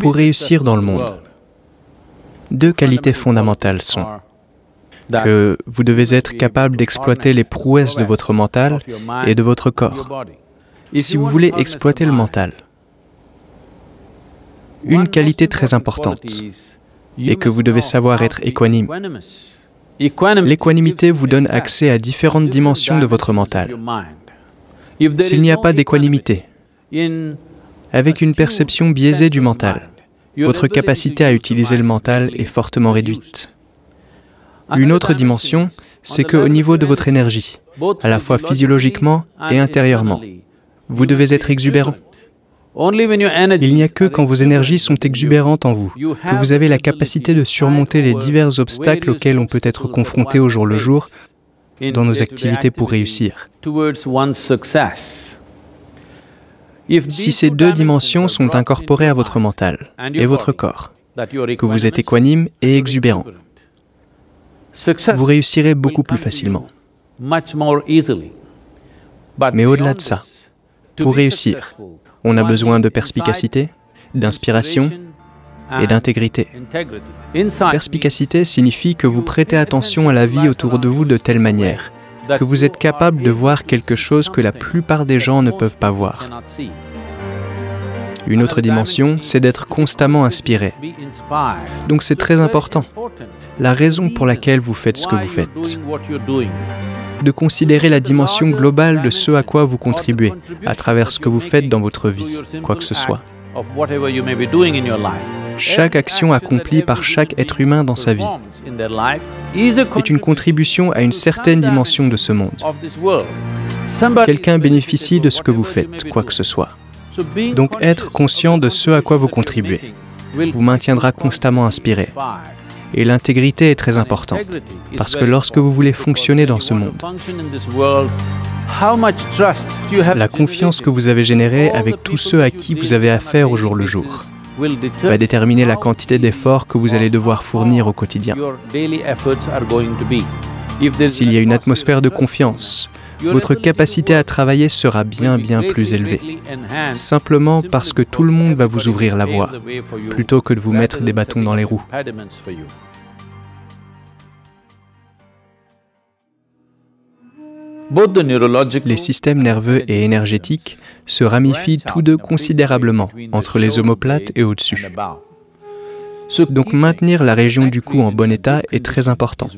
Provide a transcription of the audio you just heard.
Pour réussir dans le monde, deux qualités fondamentales sont que vous devez être capable d'exploiter les prouesses de votre mental et de votre corps. Si vous voulez exploiter le mental, une qualité très importante est que vous devez savoir être équanime. L'équanimité vous donne accès à différentes dimensions de votre mental. S'il n'y a pas d'équanimité, avec une perception biaisée du mental, votre capacité à utiliser le mental est fortement réduite. Une autre dimension, c'est qu'au niveau de votre énergie, à la fois physiologiquement et intérieurement, vous devez être exubérant. Il n'y a que quand vos énergies sont exubérantes en vous que vous avez la capacité de surmonter les divers obstacles auxquels on peut être confronté au jour le jour dans nos activités pour réussir. Si ces deux dimensions sont incorporées à votre mental et votre corps, que vous êtes équanime et exubérant, vous réussirez beaucoup plus facilement. Mais au-delà de ça, pour réussir, on a besoin de perspicacité, d'inspiration et d'intégrité. Perspicacité signifie que vous prêtez attention à la vie autour de vous de telle manière que vous êtes capable de voir quelque chose que la plupart des gens ne peuvent pas voir. Une autre dimension, c'est d'être constamment inspiré. Donc c'est très important. La raison pour laquelle vous faites ce que vous faites. De considérer la dimension globale de ce à quoi vous contribuez à travers ce que vous faites dans votre vie, quoi que ce soit. Chaque action accomplie par chaque être humain dans sa vie est une contribution à une certaine dimension de ce monde. Quelqu'un bénéficie de ce que vous faites, quoi que ce soit. Donc être conscient de ce à quoi vous contribuez vous maintiendra constamment inspiré. Et l'intégrité est très importante, parce que lorsque vous voulez fonctionner dans ce monde, la confiance que vous avez générée avec tous ceux à qui vous avez affaire au jour le jour va déterminer la quantité d'efforts que vous allez devoir fournir au quotidien. S'il y a une atmosphère de confiance, votre capacité à travailler sera bien bien plus élevée, simplement parce que tout le monde va vous ouvrir la voie, plutôt que de vous mettre des bâtons dans les roues. Les systèmes nerveux et énergétiques se ramifient tous deux considérablement entre les omoplates et au-dessus. Donc maintenir la région du cou en bon état est très important.